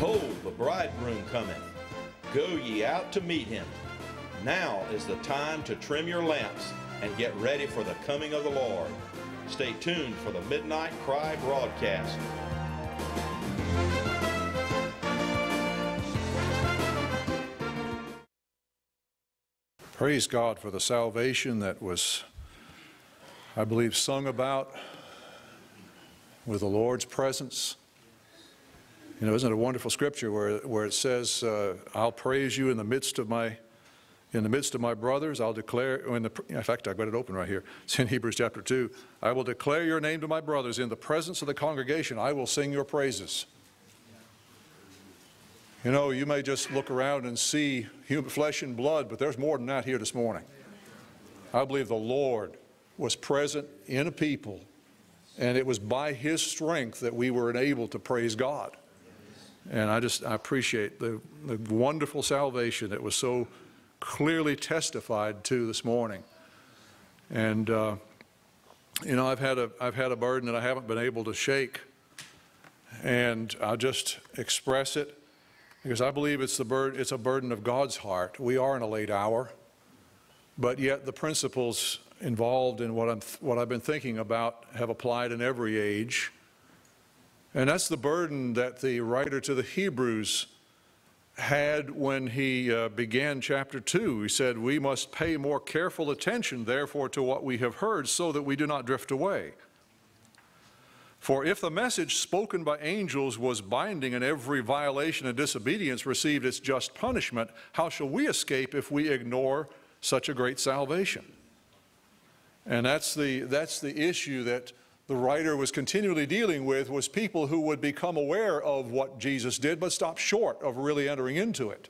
Behold, the bridegroom cometh. Go ye out to meet him. Now is the time to trim your lamps and get ready for the coming of the Lord. Stay tuned for the Midnight Cry broadcast. Praise God for the salvation that was, I believe, sung about with the Lord's presence. You know, isn't it a wonderful scripture where, where it says, uh, I'll praise you in the midst of my in the midst of my brothers, I'll declare, in, the, in fact, I've got it open right here. It's in Hebrews chapter 2. I will declare your name to my brothers. In the presence of the congregation, I will sing your praises. You know, you may just look around and see human flesh and blood, but there's more than that here this morning. I believe the Lord was present in a people, and it was by His strength that we were enabled to praise God. And I just I appreciate the, the wonderful salvation that was so clearly testified to this morning. And, uh, you know, I've had, a, I've had a burden that I haven't been able to shake. And I'll just express it because I believe it's, the bur- it's a burden of God's heart. We are in a late hour, but yet the principles involved in what, I'm, what I've been thinking about have applied in every age. And that's the burden that the writer to the Hebrews had when he uh, began chapter 2. He said, We must pay more careful attention, therefore, to what we have heard so that we do not drift away. For if the message spoken by angels was binding and every violation and disobedience received its just punishment, how shall we escape if we ignore such a great salvation? And that's the, that's the issue that the writer was continually dealing with was people who would become aware of what Jesus did but stop short of really entering into it.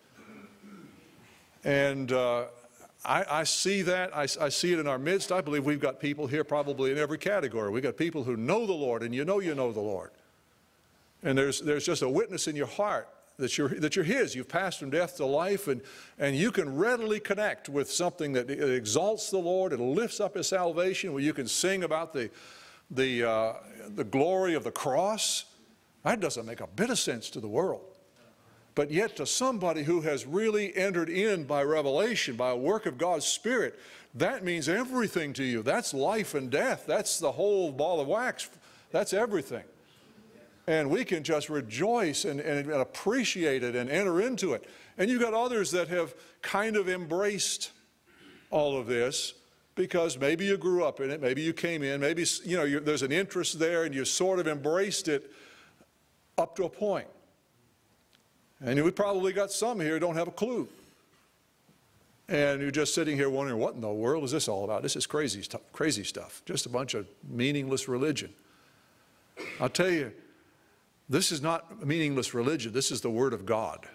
And uh, I, I, see that. I, I, see it in our midst. I believe we've got people here probably in every category. We've got people who know the Lord, and you know you know the Lord. And there's, there's just a witness in your heart that you're, that you're His. You've passed from death to life, and, and you can readily connect with something that exalts the Lord and lifts up His salvation, where you can sing about the, the, uh, the glory of the cross, that doesn't make a bit of sense to the world. But yet, to somebody who has really entered in by revelation, by a work of God's Spirit, that means everything to you. That's life and death. That's the whole ball of wax. That's everything. And we can just rejoice and, and, and appreciate it and enter into it. And you've got others that have kind of embraced all of this because maybe you grew up in it, maybe you came in, maybe you know there's an interest there and you sort of embraced it up to a point. And we probably got some here who don't have a clue. And you're just sitting here wondering, what in the world is this all about? This is crazy, crazy stuff. Just a bunch of meaningless religion. I'll tell you, this is not meaningless religion. This is the Word of God.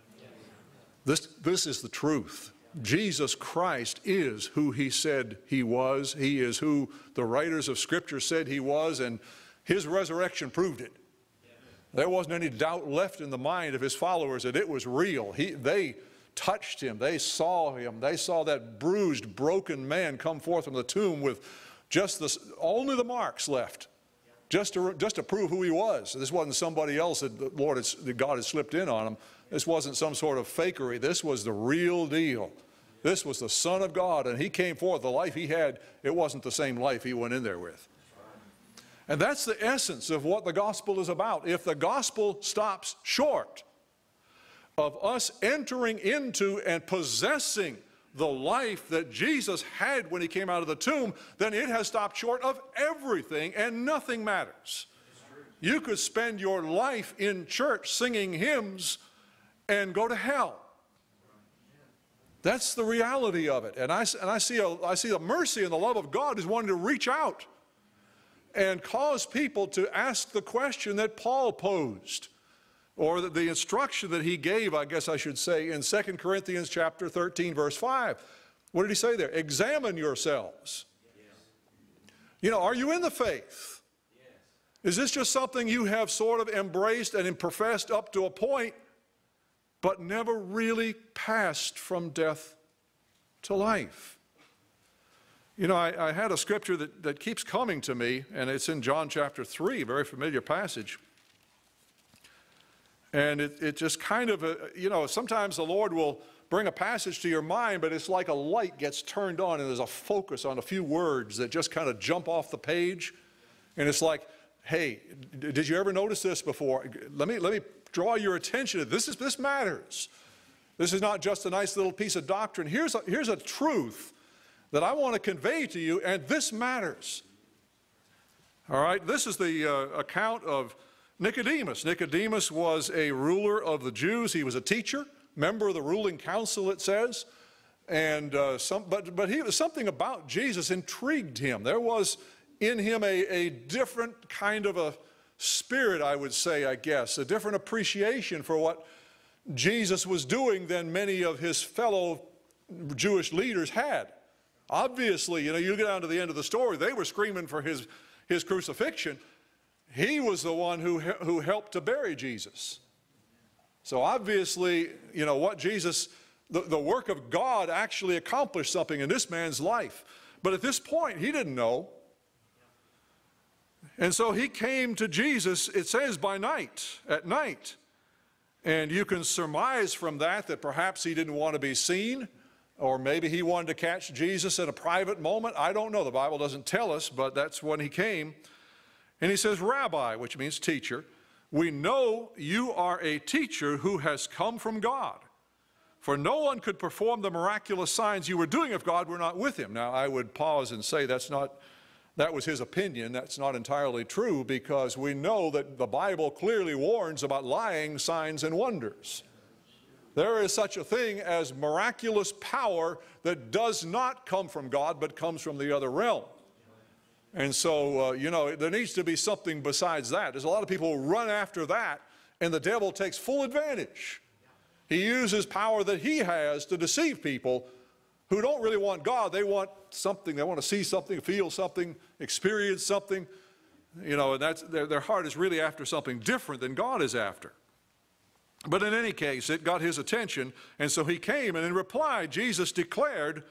This, this is the truth. Jesus Christ is who he said he was. He is who the writers of Scripture said he was, and his resurrection proved it. There wasn't any doubt left in the mind of his followers that it was real. He, they touched him, they saw him, they saw that bruised, broken man come forth from the tomb with just the, only the marks left. Just to, just to prove who he was. This wasn't somebody else that the Lord had, that God had slipped in on him. This wasn't some sort of fakery. This was the real deal. This was the Son of God, and he came forth. The life he had, it wasn't the same life he went in there with. And that's the essence of what the gospel is about. If the gospel stops short of us entering into and possessing the life that Jesus had when he came out of the tomb, then it has stopped short of everything and nothing matters. You could spend your life in church singing hymns and go to hell. That's the reality of it. And I, and I, see, a, I see the mercy and the love of God is wanting to reach out and cause people to ask the question that Paul posed, or the, instruction that he gave, I guess I should say, in 2 Corinthians chapter 13, verse 5. What did he say there? Examine yourselves. Yes. You know, are you in the faith? Yes. Is this just something you have sort of embraced and professed up to a point, but never really passed from death to life. You know, I, I, had a scripture that, that keeps coming to me, and it's in John chapter 3, a very familiar passage. And it, it just kind of, uh, you know, sometimes the Lord will bring a passage to your mind, but it's like a light gets turned on and there's a focus on a few words that just kind of jump off the page. And it's like, hey, did you ever notice this before? Let me, let me draw your attention to this. Is, this matters. This is not just a nice little piece of doctrine. Here's a, here's a truth that I want to convey to you, and this matters. All right, this is the uh, account of Nicodemus. Nicodemus was a ruler of the Jews, he was a teacher, member of the ruling council, it says. And uh, some, but, but he, was something about Jesus intrigued him. There was in him a, a different kind of a spirit, I would say, I guess, a different appreciation for what Jesus was doing than many of his fellow Jewish leaders had. Obviously, you know, you get down to the end of the story, they were screaming for his, his crucifixion. He was the one who, who helped to bury Jesus. So obviously, you know, what Jesus, the, the work of God actually accomplished something in this man's life. But at this point, he didn't know. And so he came to Jesus, it says by night, at night. And you can surmise from that that perhaps he didn't want to be seen, or maybe he wanted to catch Jesus at a private moment. I don't know. The Bible doesn't tell us, but that's when he came. And he says, Rabbi, which means teacher, we know you are a teacher who has come from God. For no one could perform the miraculous signs you were doing if God were not with him. Now, I would pause and say that's not that was his opinion. That's not entirely true because we know that the Bible clearly warns about lying signs and wonders. There is such a thing as miraculous power that does not come from God but comes from the other realm. And so, uh, you know, there needs to be something besides that. There's a lot of people who run after that, and the devil takes full advantage. He uses power that he has to deceive people who don't really want God. They want something. They want to see something, feel something, experience something. You know, and that's, their, their heart is really after something different than God is after. But in any case, it got his attention, and so he came, and in reply, Jesus declared,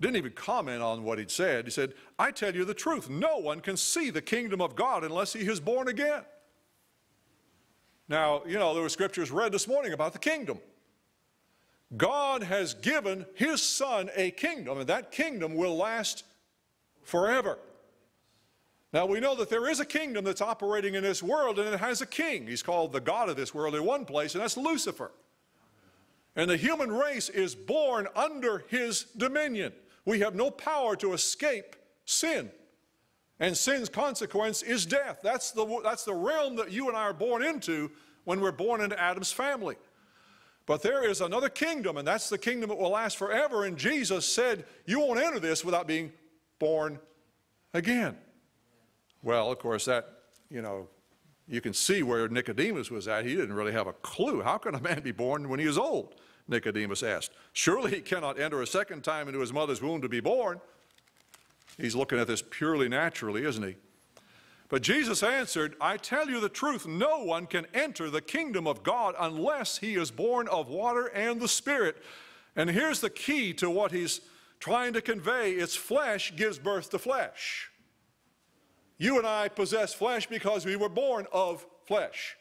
didn't even comment on what he'd said. He said, I tell you the truth, no one can see the kingdom of God unless he is born again. Now, you know, there were scriptures read this morning about the kingdom. God has given his son a kingdom, and that kingdom will last forever. Now we know that there is a kingdom that's operating in this world, and it has a king. He's called the God of this world in one place, and that's Lucifer. And the human race is born under his dominion. We have no power to escape sin. And sin's consequence is death. That's the, that's the realm that you and I are born into when we're born into Adam's family. But there is another kingdom, and that's the kingdom that will last forever. And Jesus said, You won't enter this without being born again. Well, of course, that, you know, you can see where Nicodemus was at. He didn't really have a clue. How can a man be born when he is old? Nicodemus asked. Surely he cannot enter a second time into his mother's womb to be born. He's looking at this purely naturally, isn't he? But Jesus answered, I tell you the truth, no one can enter the kingdom of God unless he is born of water and the Spirit. And here's the key to what he's trying to convey it's flesh gives birth to flesh. You and I possess flesh because we were born of flesh.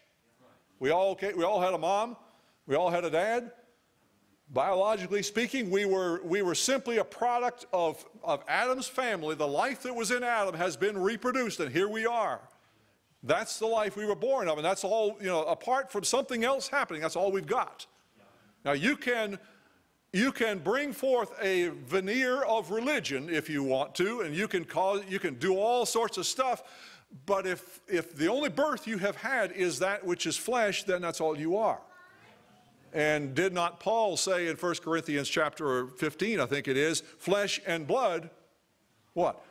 We all, we all had a mom, we all had a dad, Biologically speaking, we were, we were simply a product of, of Adam's family. The life that was in Adam has been reproduced, and here we are. That's the life we were born of, and that's all, you know, apart from something else happening, that's all we've got. Now, you can, you can bring forth a veneer of religion if you want to, and you can, cause, you can do all sorts of stuff, but if, if the only birth you have had is that which is flesh, then that's all you are. And did not Paul say in 1 Corinthians chapter 15, I think it is, flesh and blood, what?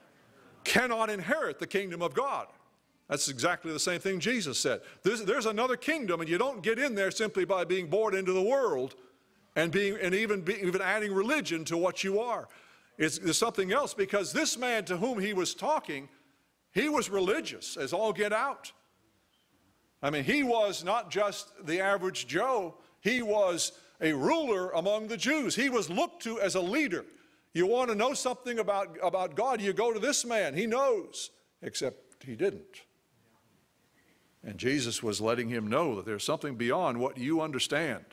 Cannot inherit the kingdom of God. That's exactly the same thing Jesus said. There's, there's another kingdom, and you don't get in there simply by being born into the world and, being, and even, be, even adding religion to what you are. It's, something else because this man to whom he was talking, he was religious as all get out. I mean, he was not just the average Joe. He was a ruler among the Jews. He was looked to as a leader. You want to know something about, about God, you go to this man. He knows, except he didn't. And Jesus was letting him know that there's something beyond what you understand.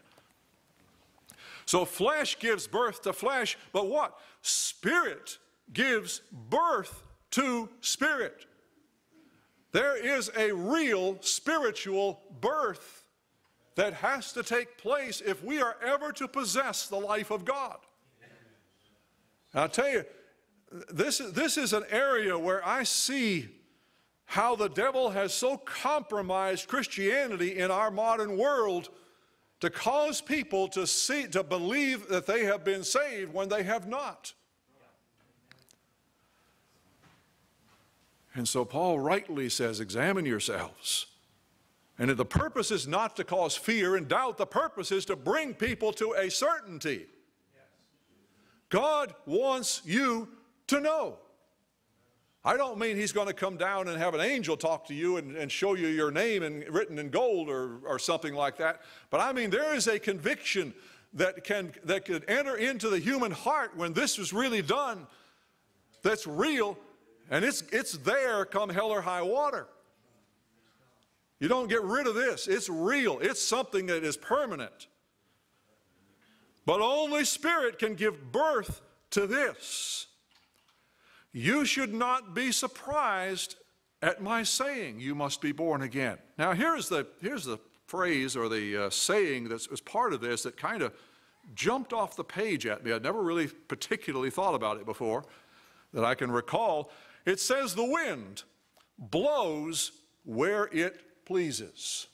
So flesh gives birth to flesh, but what? Spirit gives birth to spirit. There is a real spiritual birth that has to take place if we are ever to possess the life of God. I'll tell you, this, this is an area where I see how the devil has so compromised Christianity in our modern world to cause people to see to believe that they have been saved when they have not. And so Paul rightly says, examine yourselves. And the purpose is not to cause fear and doubt, the purpose is to bring people to a certainty. God wants you to know. I don't mean he's going to come down and have an angel talk to you and, and show you your name and written in gold or, or something like that. But I mean, there is a conviction that can that could enter into the human heart when this is really done that's real and it's it's there come hell or high water. You don't get rid of this. It's real. It's something that is permanent. But only Spirit can give birth to this. You should not be surprised at my saying, You must be born again. Now, here's the, here's the phrase or the uh, saying that was part of this that kind of jumped off the page at me. I'd never really particularly thought about it before that I can recall. It says, The wind blows where it pleases.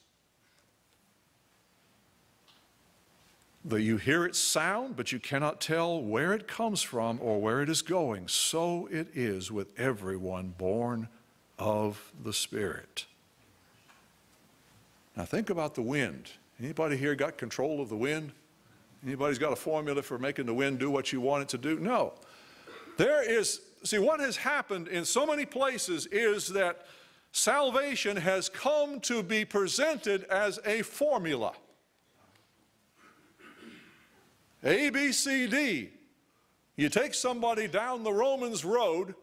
that you hear its sound, but you cannot tell where it comes from or where it is going. So it is with everyone born of the Spirit. Now think about the wind. Anybody here got control of the wind? Anybody's got a formula for making the wind do what you want it to do? No. There is, see, what has happened in so many places is that salvation has come to be presented as a formula. A, B, C, D. You take somebody down the Romans road,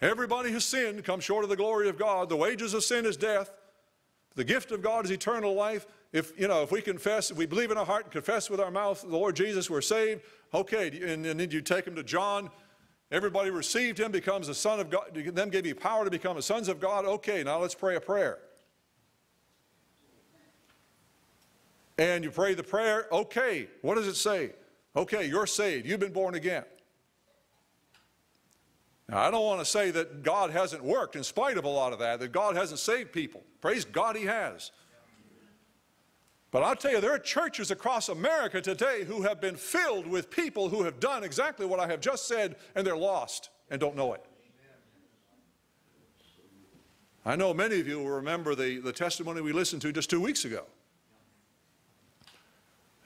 everybody has sinned, comes short of the glory of God. The wages of sin is death. The gift of God is eternal life. If, you know, if we confess, if we believe in our heart and confess with our mouth the Lord Jesus, we're saved. Okay, and, and then you take them to John. Everybody received him, becomes a son of God. Them gave you power to become sons of God. Okay, now let's pray a prayer. and you pray the prayer, okay, what does it say? Okay, you're saved. You've been born again. Now, I don't want to say that God hasn't worked in spite of a lot of that, that God hasn't saved people. Praise God, He has. But I'll tell you, there are churches across America today who have been filled with people who have done exactly what I have just said, and they're lost and don't know it. I know many of you will remember the, the testimony we listened to just two weeks ago.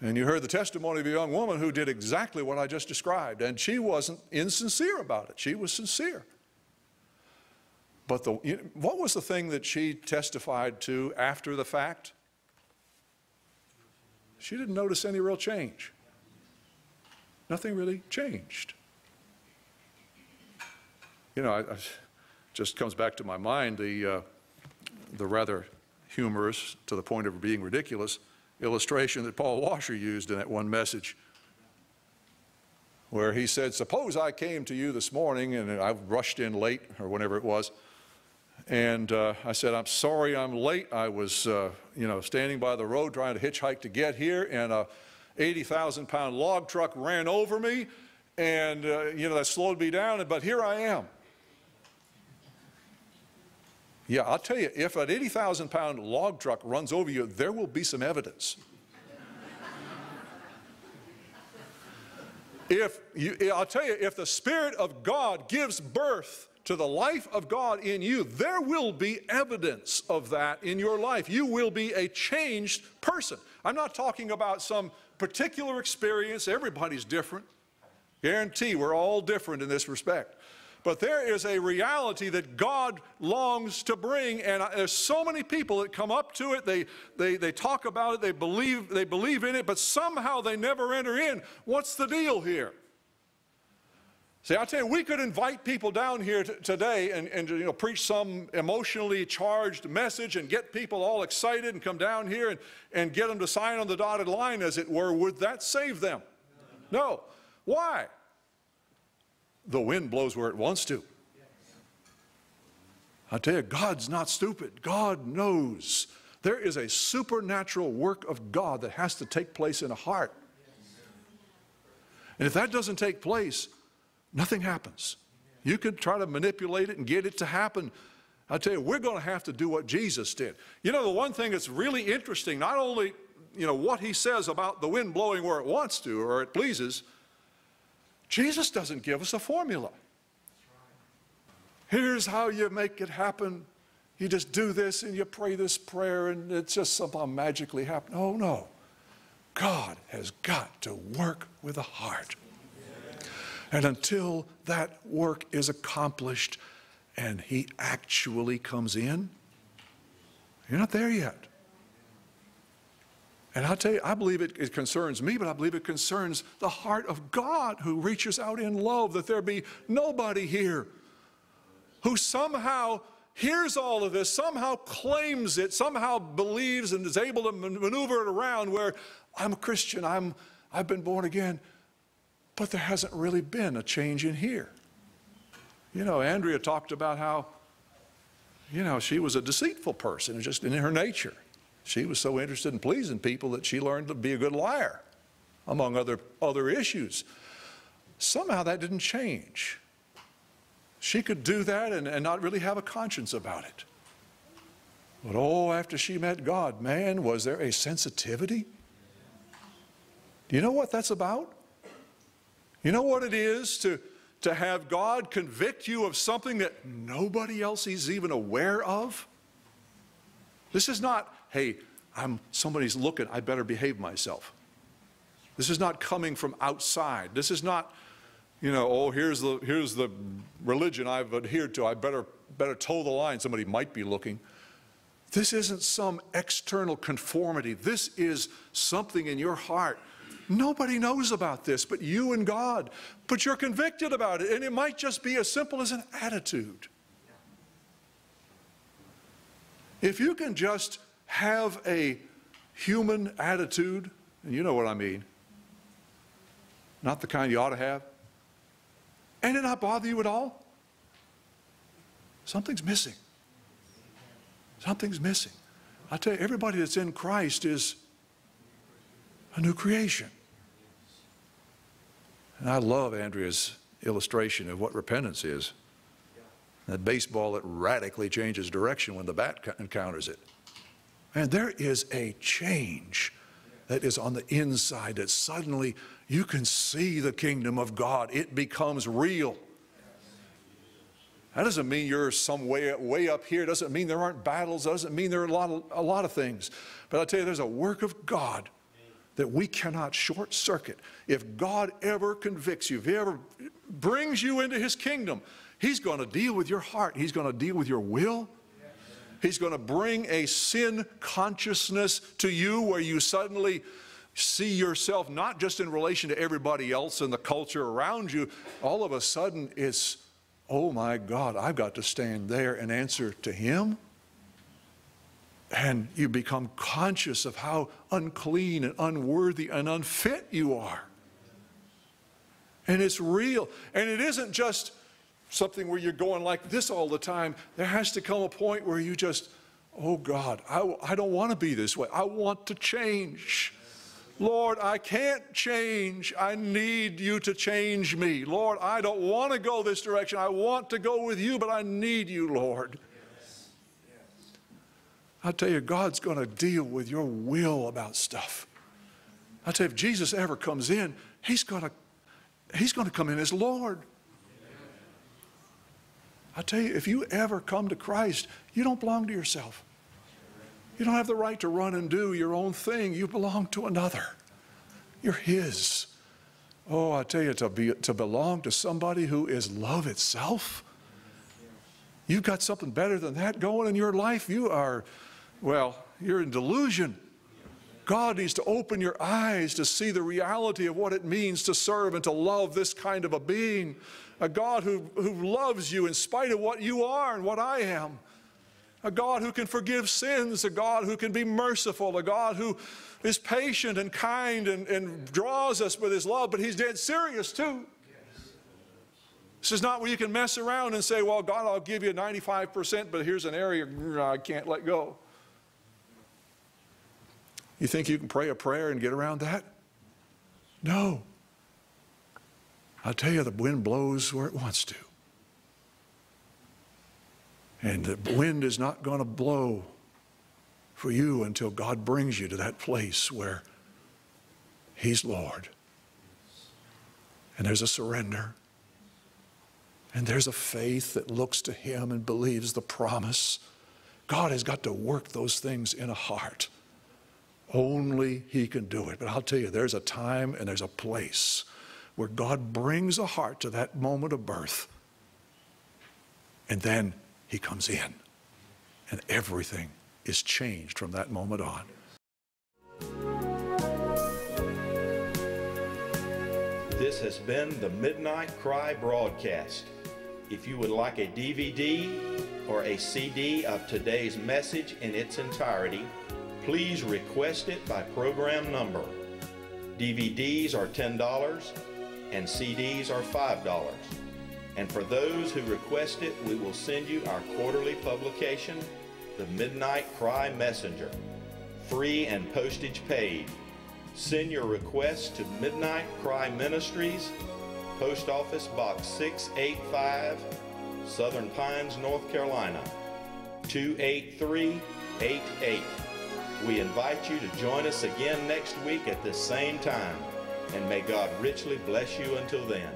And you heard the testimony of a young woman who did exactly what I just described, and she wasn't insincere about it. She was sincere. But the, what was the thing that she testified to after the fact? She didn't notice any real change. Nothing really changed. You know, I, I just comes back to my mind the, uh, the rather humorous, to the point of being ridiculous, illustration that Paul Washer used in that one message, where he said, Suppose I came to you this morning and I rushed in late, or whenever it was, and uh, I said, I'm sorry I'm late. I was, uh, you know, standing by the road trying to hitchhike to get here, and a 80,000 pound log truck ran over me, and, uh, you know, that slowed me down, but here I am. Yeah, I'll tell you, if an 80,000 pound log truck runs over you, there will be some evidence. if you, I'll tell you, if the Spirit of God gives birth to the life of God in you, there will be evidence of that in your life. You will be a changed person. I'm not talking about some particular experience, everybody's different. Guarantee we're all different in this respect. But there is a reality that God longs to bring, and there's so many people that come up to it, they, they, they talk about it, they believe, they believe in it, but somehow they never enter in. What's the deal here? See, I tell you, we could invite people down here today and, and you know, preach some emotionally charged message and get people all excited and come down here and, and get them to sign on the dotted line, as it were. Would that save them? No. Why? The wind blows where it wants to. I tell you, God's not stupid. God knows. There is a supernatural work of God that has to take place in a heart. And if that doesn't take place, Nothing happens. You could try to manipulate it and get it to happen. I tell you, we're going to have to do what Jesus did. You know, the one thing that's really interesting, not only, you know, what he says about the wind blowing where it wants to or it pleases, Jesus doesn't give us a formula. Here's how you make it happen. You just do this and you pray this prayer and it just somehow magically happens. Oh, no. God has got to work with the heart. And until that work is accomplished and He actually comes in, you're not there yet. And I'll tell you, I believe it, it, concerns me, but I believe it concerns the heart of God who reaches out in love, that there be nobody here who somehow hears all of this, somehow claims it, somehow believes and is able to maneuver it around where I'm a Christian, I'm, I've been born again. But there hasn't really been a change in here. You know, Andrea talked about how, you know, she was a deceitful person, just in her nature. She was so interested in pleasing people that she learned to be a good liar, among other, other issues. Somehow that didn't change. She could do that and, and not really have a conscience about it. But oh, after she met God, man, was there a sensitivity? Do you know what that's about? You know what it is to, to have God convict you of something that nobody else is even aware of? This is not, hey, I'm somebody's looking, I better behave myself. This is not coming from outside. This is not, you know, oh, here's the here's the religion I've adhered to. I better better toe the line. Somebody might be looking. This isn't some external conformity. This is something in your heart Nobody knows about this but you and God. But you're convicted about it, and it might just be as simple as an attitude. If you can just have a human attitude, and you know what I mean, not the kind you ought to have, and it not bother you at all, something's missing. Something's missing. I tell you, everybody that's in Christ is a new creation. And I love Andrea's illustration of what repentance is. That baseball that radically changes direction when the bat encounters it. And there is a change that is on the inside that suddenly you can see the kingdom of God. It becomes real. That doesn't mean you're some way, way up here. It doesn't mean there aren't battles. It doesn't mean there are a lot, of, a lot of things. But I tell you, there's a work of God that we cannot short circuit. If God ever convicts you, if He ever brings you into His kingdom, He's going to deal with your heart, He's going to deal with your will. He's going to bring a sin consciousness to you where you suddenly see yourself not just in relation to everybody else and the culture around you. All of a sudden, it's, oh my God, I've got to stand there and answer to Him. And you become conscious of how unclean and unworthy and unfit you are. And it's real. And it isn't just something where you're going like this all the time. There has to come a point where you just, oh God, I, I don't want to be this way. I want to change. Lord, I can't change. I need you to change me. Lord, I don't want to go this direction. I want to go with you, but I need you, Lord. I tell you, God's going to deal with your will about stuff. I tell you, if Jesus ever comes in, he's going to, he's going to come in as Lord. I tell you, if you ever come to Christ, you don't belong to yourself. You don't have the right to run and do your own thing. You belong to another. You're His. Oh, I tell you, to, be, to belong to somebody who is love itself, you've got something better than that going in your life. You are well, you're in delusion. God needs to open your eyes to see the reality of what it means to serve and to love this kind of a being, a God who, who loves you in spite of what you are and what I am, a God who can forgive sins, a God who can be merciful, a God who is patient and kind and, and draws us with his love, but he's dead serious too. This is not where you can mess around and say, Well, God, I'll give you 95%, but here's an area I can't let go. You think you can pray a prayer and get around that? No. I tell you, the wind blows where it wants to. And the wind is not going to blow for you until God brings you to that place where He's Lord. And there's a surrender. And there's a faith that looks to Him and believes the promise. God has got to work those things in a heart. Only He can do it. But I'll tell you, there's a time and there's a place where God brings a heart to that moment of birth. And then He comes in, and everything is changed from that moment on. This has been the Midnight Cry broadcast. If you would like a DVD or a CD of today's message in its entirety, please request it by program number. DVDs are $10 and CDs are $5. And for those who request it, we will send you our quarterly publication, The Midnight Cry Messenger, free and postage paid. Send your request to Midnight Cry Ministries, Post Office Box 685, Southern Pines, North Carolina, 28388. We invite you to join us again next week at this same time, and may God richly bless you until then.